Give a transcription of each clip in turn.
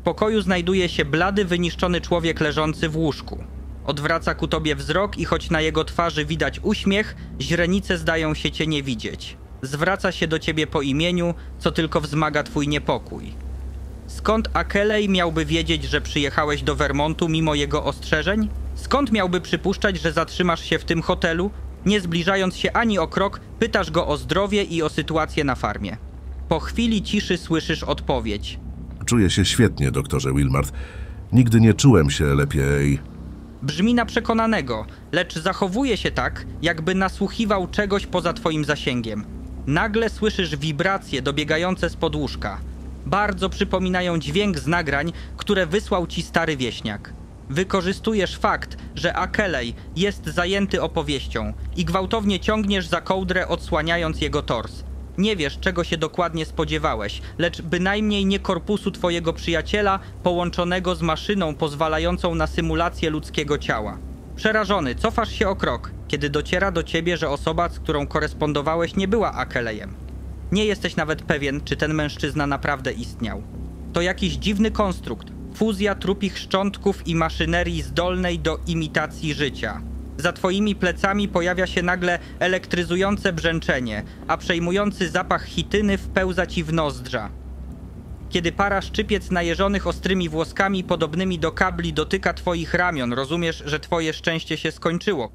W pokoju znajduje się blady, wyniszczony człowiek leżący w łóżku. Odwraca ku tobie wzrok i choć na jego twarzy widać uśmiech, źrenice zdają się cię nie widzieć. Zwraca się do ciebie po imieniu, co tylko wzmaga twój niepokój. Skąd Akelej miałby wiedzieć, że przyjechałeś do Vermontu mimo jego ostrzeżeń? Skąd miałby przypuszczać, że zatrzymasz się w tym hotelu? Nie zbliżając się ani o krok, pytasz go o zdrowie i o sytuację na farmie. Po chwili ciszy słyszysz odpowiedź. Czuję się świetnie, doktorze Wilmart. Nigdy nie czułem się lepiej. Brzmi na przekonanego, lecz zachowuje się tak, jakby nasłuchiwał czegoś poza twoim zasięgiem. Nagle słyszysz wibracje dobiegające z podłóżka. Bardzo przypominają dźwięk z nagrań, które wysłał ci stary wieśniak. Wykorzystujesz fakt, że Akelej jest zajęty opowieścią i gwałtownie ciągniesz za kołdrę, odsłaniając jego tors. Nie wiesz, czego się dokładnie spodziewałeś, lecz bynajmniej nie korpusu twojego przyjaciela połączonego z maszyną pozwalającą na symulację ludzkiego ciała. Przerażony, cofasz się o krok, kiedy dociera do ciebie, że osoba, z którą korespondowałeś, nie była Akelejem. Nie jesteś nawet pewien, czy ten mężczyzna naprawdę istniał. To jakiś dziwny konstrukt, fuzja trupich szczątków i maszynerii zdolnej do imitacji życia. Za twoimi plecami pojawia się nagle elektryzujące brzęczenie, a przejmujący zapach chityny wpełza ci w nozdrza. Kiedy para szczypiec najeżonych ostrymi włoskami podobnymi do kabli dotyka twoich ramion, rozumiesz, że twoje szczęście się skończyło.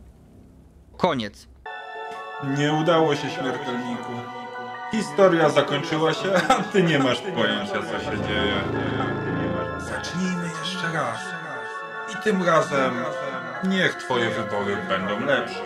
Koniec. Nie udało się śmiertelniku. Historia zakończyła się, a ty nie masz pojęcia, co się dzieje. Zacznijmy jeszcze raz. I tym razem niech twoje wybory będą lepsze.